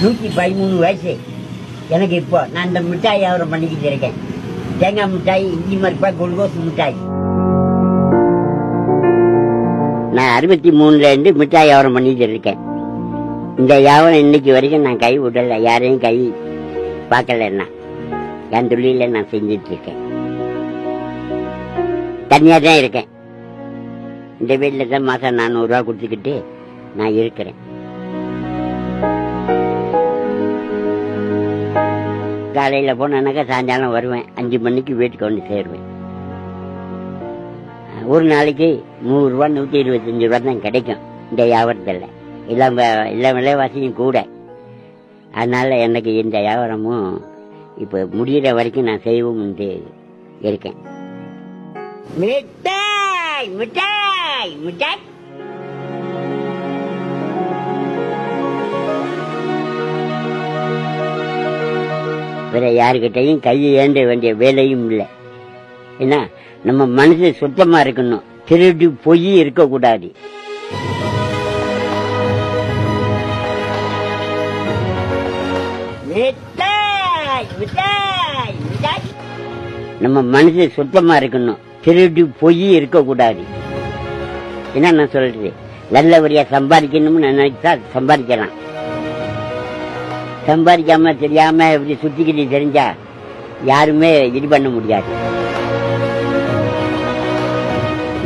நூற்றி பதிமூணு வயசு. எனக்கு இப்போ நான் இந்த மிட்டாய் வியாபாரம் பண்ணிக்கிட்டு இருக்கேன். தேங்காய் மிட்டாய் இஞ்சி மருப்பா குளுக்கோஸ் மிட்டாய். நான் அறுபத்தி மூணுல இருந்து மிட்டாய் வியாபாரம் பண்ணிட்டு இருக்கேன். இந்த வியாபாரம் இன்னைக்கு வரைக்கும் நான் கை விடல. யாரையும் கை பார்க்கல என்ன என் தொழில நான் செஞ்சிட்டு இருக்கேன். தனியாக தான் இருக்கேன். இந்த வீட்டில் தான் மாதம் நானூறுரூவா கொடுத்துக்கிட்டு நான் இருக்கிறேன். காலையில போனேன்னாக்கா சாயங்காலம் வருவேன். அஞ்சு மணிக்கு வீட்டுக்கு வந்து சேருவேன். ஒரு நாளைக்கு நூறுரூவா நூற்றி இருபத்தஞ்சி ரூபா தான் கிடைக்கும் இந்த வியாபாரத்தில் எல்லாம் எல்லா விலைவாசியும் கூட. அதனால எனக்கு இந்த வியாபாரமும் இப்போ முடிகிற வரைக்கும் நான் செய்வோம் இருக்கேன். மிட்டாய் மிட்டாய் மிட்டாய்! வேற யாருக்கிட்டையும் கையை ஏண்ட வேண்டிய வேலையும் இல்லை. என்ன? நம்ம மனசு சுத்தமா இருக்கணும். திருடி பொய் இருக்கக்கூடாது. நம்ம மனசு சுத்தமா இருக்கணும். திருடி பொய் இருக்கக்கூடாது. என்ன நான் சொல்றது? நல்லபடியா சம்பாதிக்கணும்னு நினைச்சா சம்பாதிக்கலாம். சம்பாதிக்காம தெரியாம இப்படி சுத்திக்கிட்டு தெரிஞ்சா யாருமே இது பண்ண முடியாது.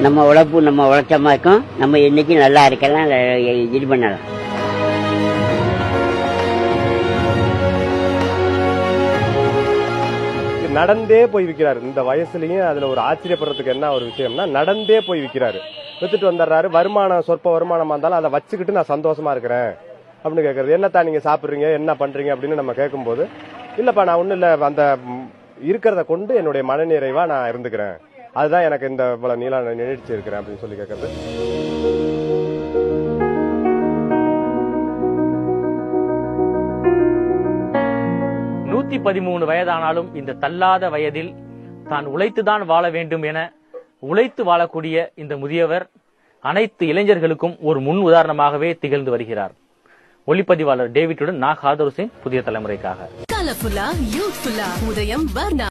நம்ம உழைப்பு நம்ம உழைச்சமா இருக்கும். நம்ம இன்னைக்கு நல்லா இருக்கலாம் இது பண்ணலாம். நடந்தே போய் விற்கிறாரு இந்த வயசுலயும் அதுல ஒரு ஆச்சரியப்படுறதுக்கு என்ன ஒரு விஷயம்னா நடந்தே போய் விற்கிறாரு வித்துட்டு வந்துடுறாரு வருமானம் சொற்ப வருமானமா இருந்தாலும் அதை வச்சுக்கிட்டு நான் சந்தோஷமா இருக்கிறேன். அப்படின்னு கேட்கறது என்னத்தான் நீங்க சாப்பிடுறீங்க? என்ன பண்றீங்க? அப்படின்னு நம்ம கேட்கும்போது இல்லப்பா நான் ஒண்ணும் இல்ல. அந்த இருக்கிறத கொண்டு என்னுடைய மனநிறைவா நான் இருந்துக்கிறேன். அதுதான் எனக்கு இந்த இவ்வளவு நீளம் நினைச்சு இருக்கிறேன் அப்படின்னு சொல்லி கேட்கறது நூத்தி பதிமூணு வயதானாலும் இந்த தள்ளாத வயதில் தான் உழைத்துதான் வாழ வேண்டும் என உழைத்து வாழக்கூடிய இந்த முதியவர் அனைத்து இளைஞர்களுக்கும் ஒரு முன் உதாரணமாகவே திகழ்ந்து வருகிறார். ஒளிப்பதிவாளர் டேவிட்டுடன் நான் ஹாதர் புதிய தலைமுறைக்காக. கலர்ஃபுல்லா யூத்ஃபுல்லா உதயம் வர்ணா.